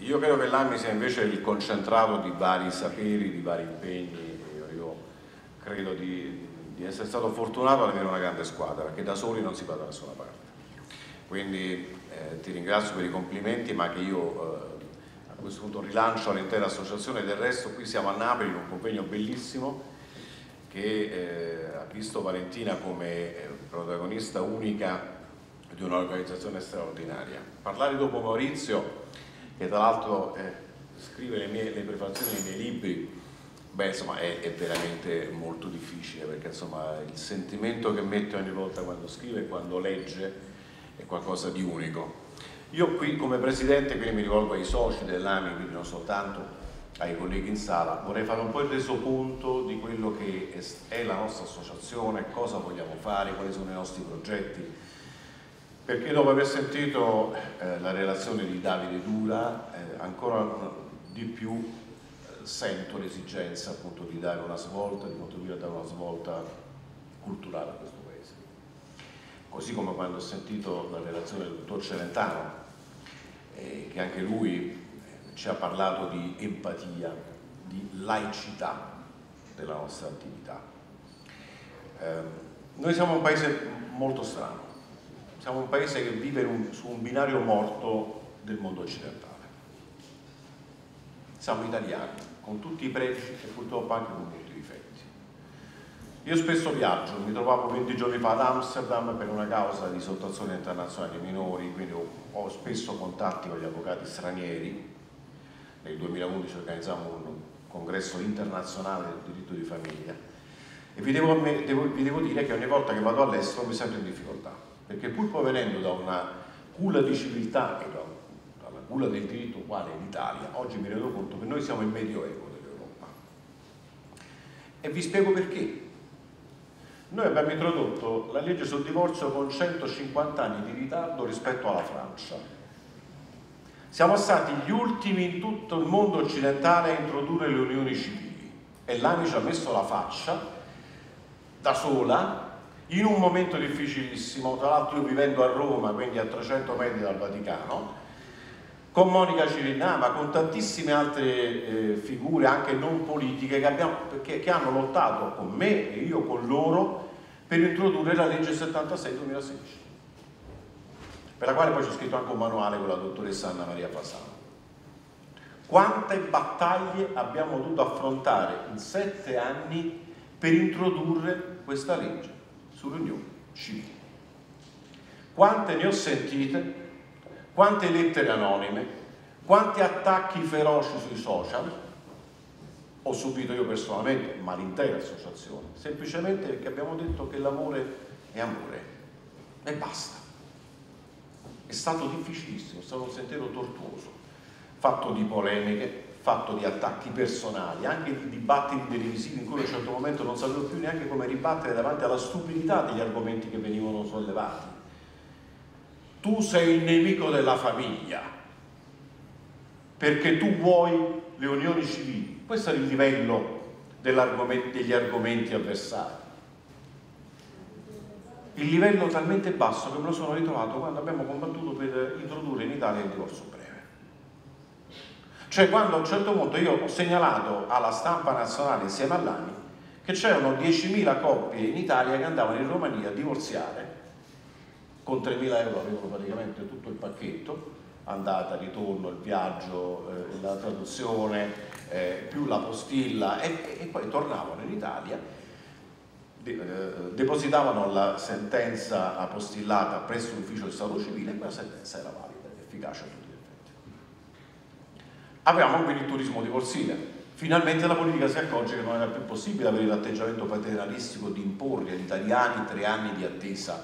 Io credo che l'AMI sia invece il concentrato di vari saperi, di vari impegni. Io, credo di, di, essere stato fortunato ad avere una grande squadra, perché da soli non si va da nessuna parte. Quindi eh, ti ringrazio per i complimenti, ma che io eh, a questo punto rilancio all'intera associazione. Del resto qui siamo a Napoli in un convegno bellissimo che eh, ha visto Valentina come eh, protagonista unica di un'organizzazione straordinaria. Parlare dopo Maurizio che tra l'altro eh, scrive le, mie, le prefazioni dei miei libri, beh insomma è, è, veramente molto difficile perché insomma il sentimento che mette ogni volta quando scrive e quando legge è qualcosa di unico. Io qui come presidente, quindi mi rivolgo ai soci dell'AMI, quindi non soltanto ai colleghi in sala, vorrei fare un po' il resoconto di quello che è la nostra associazione, cosa vogliamo fare, quali sono i nostri progetti, perché dopo aver sentito eh, la relazione di Davide Dura eh, ancora di più eh, sento l'esigenza appunto di dare una svolta, di contribuire a dare una svolta culturale a questo paese. Così come quando ho sentito la relazione del dottor Celentano, eh, che anche lui eh, ci ha parlato di empatia, di laicità della nostra attività. Ehm, noi siamo un paese molto strano, siamo un paese che vive un, su un binario morto del mondo occidentale. Siamo italiani, con tutti i pregi e purtroppo anche con molti difetti. Io spesso viaggio, mi trovavo 20 giorni fa ad Amsterdam per una causa di sottrazione internazionale dei minori, quindi ho, ho spesso contatti con gli avvocati stranieri. Nel 2011 organizziamo un congresso internazionale del diritto di famiglia e vi devo, devo, vi devo dire che ogni volta che vado all'estero mi sento in difficoltà perché pur provenendo da una culla di civiltà e da, dalla culla del diritto quale è l'Italia, oggi mi rendo conto che noi siamo il medioevo dell'Europa. E vi spiego perché. Noi abbiamo introdotto la legge sul divorzio con 150 anni di ritardo rispetto alla Francia. Siamo stati gli ultimi in tutto il mondo occidentale a introdurre le unioni civili e l'AMI ci ha messo la faccia da sola in un momento difficilissimo, tra l'altro io vivendo a Roma, quindi a 300 metri dal Vaticano, con Monica Cirinà, ma con tantissime altre eh, figure anche non politiche che, abbiamo, che, che, hanno lottato con me e io con loro per introdurre la legge 76-2016, per la quale poi c'è scritto anche un manuale con la dottoressa Anna Maria Fasano. Quante battaglie abbiamo dovuto affrontare in sette anni per introdurre questa legge? Sulle unioni civili. Quante ne ho sentite, quante lettere anonime, quanti attacchi feroci sui social ho subito io personalmente, ma l'intera associazione, semplicemente perché abbiamo detto che l'amore è amore e basta. È stato difficilissimo, è stato un sentiero tortuoso, fatto di polemiche, fatto di attacchi personali, anche di dibattiti televisivi in cui a un certo momento non sapevo più neanche come ribattere davanti alla stupidità degli argomenti che venivano sollevati. Tu sei il nemico della famiglia perché tu vuoi le unioni civili. Questo è il livello degli argomenti avversari. Il livello talmente basso che me lo sono ritrovato quando abbiamo combattuto per introdurre in Italia il divorzio. Cioè quando a un certo punto io ho segnalato alla stampa nazionale insieme all'ANI che c'erano 10.000 coppie in Italia che andavano in Romania a divorziare, con 3.000 euro avevano praticamente tutto il pacchetto, andata, ritorno, il viaggio, eh, la traduzione, eh, più la postilla e, e, poi tornavano in Italia, de, eh, depositavano la sentenza apostillata presso l'ufficio del Stato civile e quella sentenza era valida, efficace a tutti. Avevamo quindi il turismo di Corsile. Finalmente la politica si accorge che non era più possibile avere l'atteggiamento paternalistico di imporre agli italiani tre anni di attesa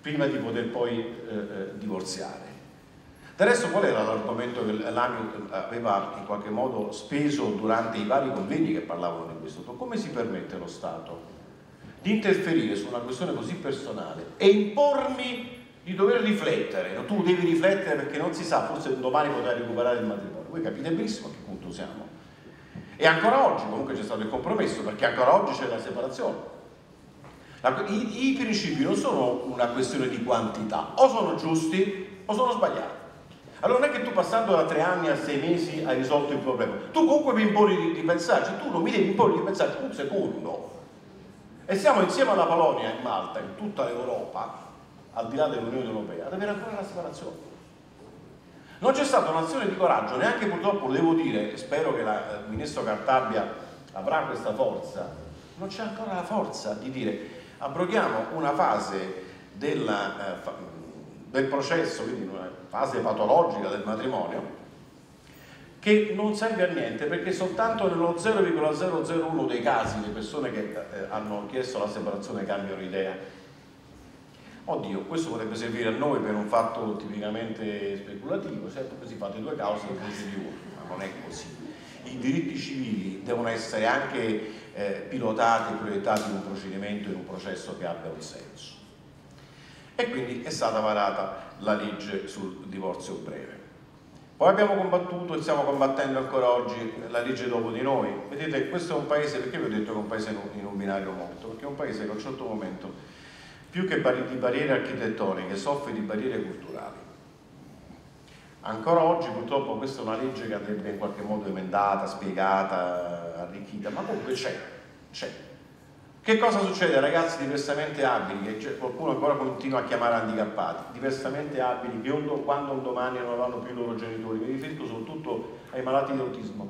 prima di poter poi eh, eh, divorziare. Del resto qual era l'argomento che l'AMI aveva in qualche modo speso durante i vari convegni che parlavano di questo? Come si permette lo Stato di interferire su una questione così personale e impormi di dover riflettere? Tu devi riflettere perché non si sa, forse domani potrai recuperare il matrimonio voi capite benissimo a che punto siamo. E ancora oggi comunque c'è stato il compromesso, perché ancora oggi c'è la separazione. La, i, I principi non sono una questione di quantità, o sono giusti o sono sbagliati. Allora non è che tu passando da tre anni a sei mesi hai risolto il problema, tu comunque mi imponi di, di pensarci, tu non mi devi imporre di pensarci un secondo. E siamo insieme alla Polonia in Malta, in tutta l'Europa, al di là dell'Unione Europea, ad avere ancora la separazione. Non c'è stata un'azione di coraggio, neanche purtroppo, devo dire, e spero che la, il ministro Cartabia avrà questa forza, non c'è ancora la forza di dire abroghiamo una fase della, eh, del processo, quindi una fase patologica del matrimonio, che non serve a niente perché soltanto nello 0,001 dei casi le persone che eh, hanno chiesto la separazione cambiano idea. Oddio, questo potrebbe servire a noi per un fatto tipicamente speculativo, certo così fate due cause invece di una, ma non è così. I diritti civili devono essere anche eh, pilotati e proiettati in un procedimento, in un processo che abbia un senso e quindi è stata varata la legge sul divorzio breve. Poi abbiamo combattuto e stiamo combattendo ancora oggi la legge dopo di noi. Vedete, questo è un paese, perché vi ho detto che è un paese in un binario morto? Perché è un paese che a un certo momento, più che di barriere architettoniche, soffre di barriere culturali. Ancora oggi purtroppo questa è una legge che andrebbe in qualche modo emendata, spiegata, arricchita, ma comunque c'è, c'è che cosa succede ai ragazzi diversamente abili, che qualcuno ancora continua a chiamare handicappati, diversamente abili, che quando un domani non avranno più i loro genitori? Mi riferisco soprattutto ai malati di autismo.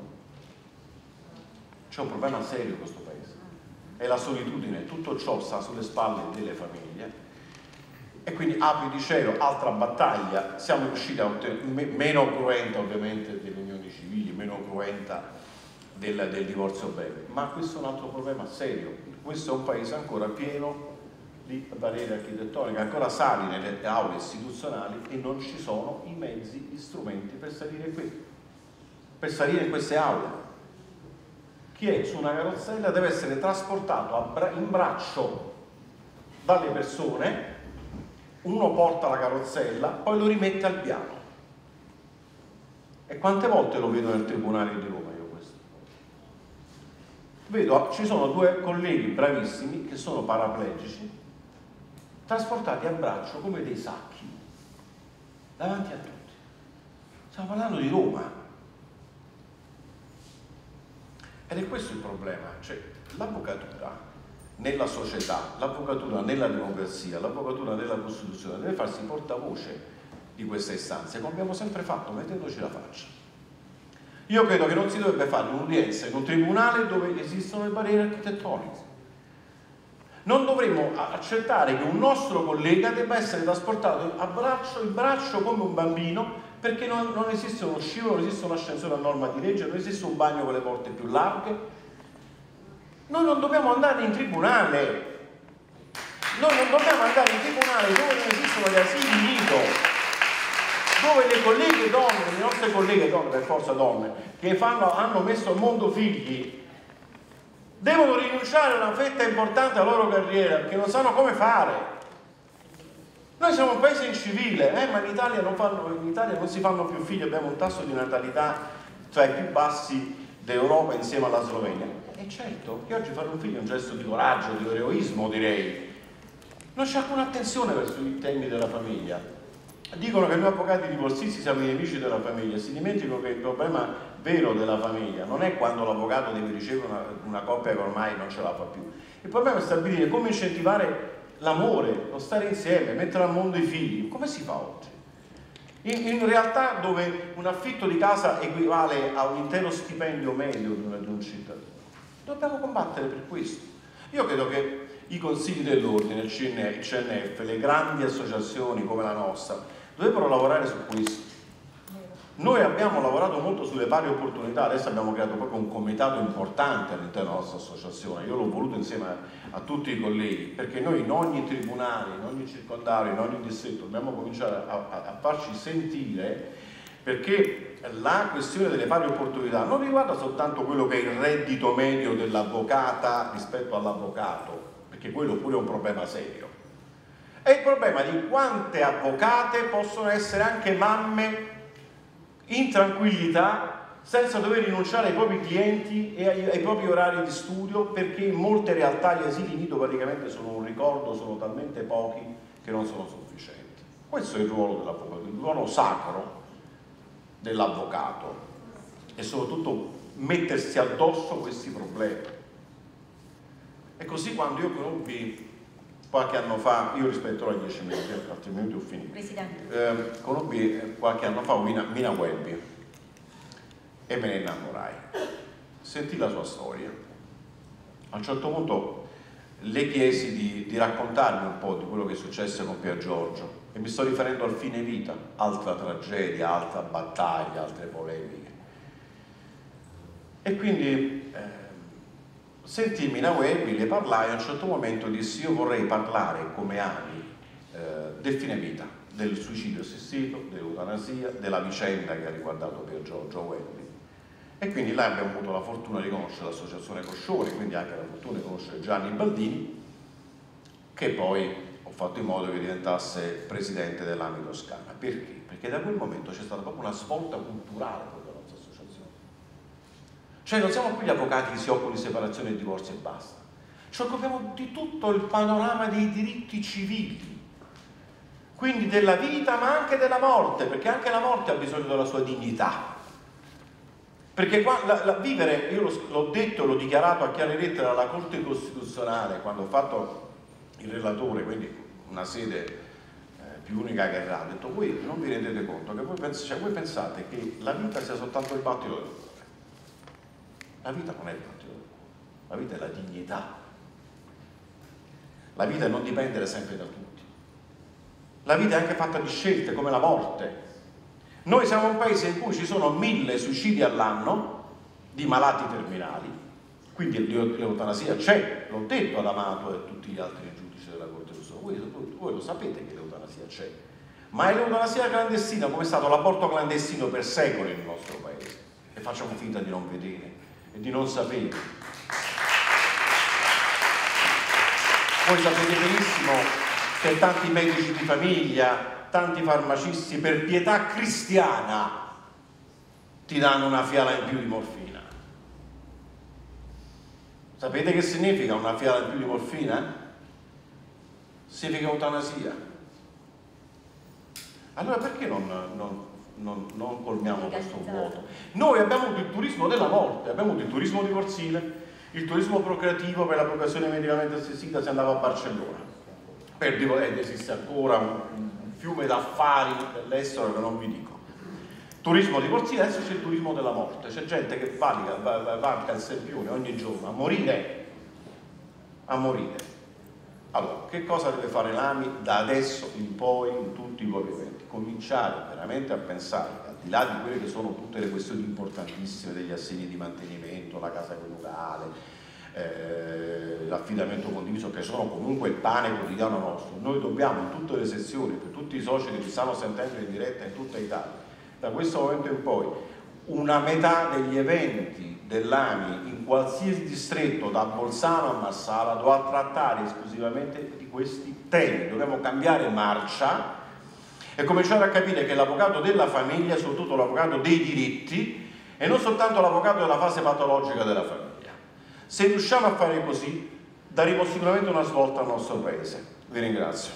C'è un problema serio in questo paese. È la solitudine, tutto ciò sta sulle spalle delle famiglie. E quindi apri di cielo, altra battaglia, siamo riusciti a ottenere, meno cruenta ovviamente delle unioni civili, meno cruenta del, del divorzio breve, ma questo è un altro problema serio questo è un paese ancora pieno di barriere architettoniche, ancora sali nelle aule istituzionali e non ci sono i mezzi, gli strumenti per salire qui, per salire in queste aule. Chi è su una carrozzella deve essere trasportato in braccio dalle persone, uno porta la carrozzella, poi lo rimette al piano. E quante volte lo vedo nel Tribunale di Roma? vedo, ci sono due colleghi bravissimi che sono paraplegici, trasportati a braccio come dei sacchi, davanti a tutti. Stiamo parlando di Roma. Ed è questo il problema, cioè l'avvocatura nella società, l'avvocatura nella democrazia, l'avvocatura nella Costituzione deve farsi portavoce di queste istanze, come abbiamo sempre fatto, mettendoci la faccia. Io credo che non si dovrebbe fare un'udienza in un tribunale dove esistono le barriere architettoniche. Non dovremmo accettare che un nostro collega debba essere trasportato a braccio, in braccio come un bambino perché non, non esiste uno scivolo, non esiste un ascensore a norma di legge, non esiste un bagno con le porte più larghe. Noi non dobbiamo andare in tribunale, noi non dobbiamo andare in tribunale dove non esistono gli asili nido dove le colleghe donne, le nostre colleghe donne, per forza donne, che fanno, hanno messo al mondo figli, devono rinunciare a una fetta importante della loro carriera perché non sanno come fare. Noi siamo un paese incivile, eh, ma in Italia, fanno, in Italia, non si fanno più figli, abbiamo un tasso di natalità tra i più bassi d'Europa insieme alla Slovenia. E certo che oggi fare un figlio è un gesto di coraggio, di eroismo direi. Non c'è alcuna attenzione verso i temi della famiglia. Dicono che noi avvocati divorzisti siamo i nemici della famiglia, si dimenticano che il problema vero della famiglia non è quando l'avvocato deve ricevere una, una coppia che ormai non ce la fa più. Il problema è stabilire come incentivare l'amore, lo stare insieme, mettere al mondo i figli. Come si fa oggi? In, in, realtà dove un affitto di casa equivale a un intero stipendio medio di un, di un cittadino. Dobbiamo combattere per questo. Io credo che i consigli dell'ordine, il CNF, le grandi associazioni come la nostra, dovrebbero lavorare su questo. Noi abbiamo lavorato molto sulle pari opportunità, adesso abbiamo creato proprio un comitato importante all'interno della nostra associazione, io l'ho voluto insieme a, a, tutti i colleghi, perché noi in ogni tribunale, in ogni circondario, in ogni distretto dobbiamo cominciare a, a, a farci sentire perché la questione delle pari opportunità non riguarda soltanto quello che è il reddito medio dell'avvocata rispetto all'avvocato, perché quello pure è un problema serio, è il problema di quante avvocate possono essere anche mamme in tranquillità senza dover rinunciare ai propri clienti e ai, ai, propri orari di studio perché in molte realtà gli asili nido praticamente sono un ricordo, sono talmente pochi che non sono sufficienti. Questo è il ruolo dell'avvocato, il ruolo sacro dell'avvocato e soprattutto mettersi addosso questi problemi. E così quando io conobbi qualche anno fa, io rispetterò i dieci minuti, altrimenti ho finito. Presidente. Eh, conobbi qualche anno fa Mina, Mina Welby e me ne innamorai. Sentì la sua storia. A un certo punto le chiesi di, di raccontarmi un po' di quello che successe con Pier Giorgio e mi sto riferendo al fine vita, altra tragedia, altra battaglia, altre polemiche. E quindi eh, sentii Mina Webby, le parlai, a un certo momento dissi io vorrei parlare come Ani eh, del fine vita, del suicidio assistito, dell'eutanasia, della vicenda che ha riguardato Pier Giorgio Webby. E quindi là abbiamo avuto la fortuna di conoscere l'associazione Coscioni, quindi anche la fortuna di conoscere Gianni Baldini, che poi fatto in modo che diventasse presidente dell'AMI Toscana. Perché? Perché da quel momento c'è stata proprio una svolta culturale per la nostra associazione. Cioè non siamo più gli avvocati che si occupano di separazione e divorzio e basta. Ci occupiamo di tutto il panorama dei diritti civili, quindi della vita ma anche della morte, perché anche la morte ha bisogno della sua dignità. Perché qua, la, la, vivere, io l'ho detto, l'ho dichiarato a chiare lettere alla Corte Costituzionale quando ho fatto il relatore, quindi una sede eh, più unica che rara, ha detto voi non vi rendete conto che voi, pens cioè, voi pensate che la vita sia soltanto il battito. La vita non è il cuore, la vita è la dignità. La vita è non dipendere sempre da tutti. La vita è anche fatta di scelte come la morte. Noi siamo un paese in cui ci sono mille suicidi all'anno di malati terminali, quindi l'eutanasia c'è, l'ho detto ad Amato e a tutti gli altri giudici della Corte voi, voi lo sapete che l'eutanasia c'è, ma è l'eutanasia clandestina come è stato l'aborto clandestino per secoli nel nostro paese e facciamo finta di non vedere e di non sapere. Voi sapete benissimo che tanti medici di famiglia, tanti farmacisti per pietà cristiana ti danno una fiala in più di morfina. Sapete che significa una fiala in più di morfina? significa eutanasia. Allora perché non, non, non, non colmiamo questo vuoto? Noi abbiamo avuto il turismo della morte, abbiamo avuto il turismo divorzile, il turismo procreativo per la procreazione medicamente assistita si andava a Barcellona. Per ed esiste ancora un, fiume d'affari dell'estero che non vi dico. Turismo divorzile, adesso c'è il turismo della morte, c'è gente che valica, varca il Sempione ogni giorno a morire, a morire. Allora, che cosa deve fare l'AMI da adesso in poi in tutti i eventi? Cominciare veramente a pensare, al di là di quelle che sono tutte le questioni importantissime degli assegni di mantenimento, la casa coniugale, eh, l'affidamento condiviso, che sono comunque il pane quotidiano nostro, noi dobbiamo in tutte le sezioni, per tutti i soci che ci stanno sentendo in diretta in tutta Italia, da questo momento in poi, una metà degli eventi dell'AMI in qualsiasi distretto da Bolzano a Marsala dovrà trattare esclusivamente di questi temi. Dobbiamo cambiare marcia e cominciare a capire che l'avvocato della famiglia è soprattutto l'avvocato dei diritti e non soltanto l'avvocato della fase patologica della famiglia. Se riusciamo a fare così daremo sicuramente una svolta al nostro Paese. Vi ringrazio.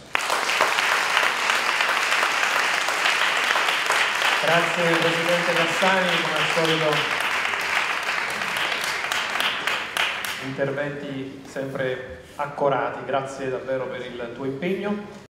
Grazie Presidente Cassani, come al solito interventi sempre accorati, grazie davvero per il tuo impegno.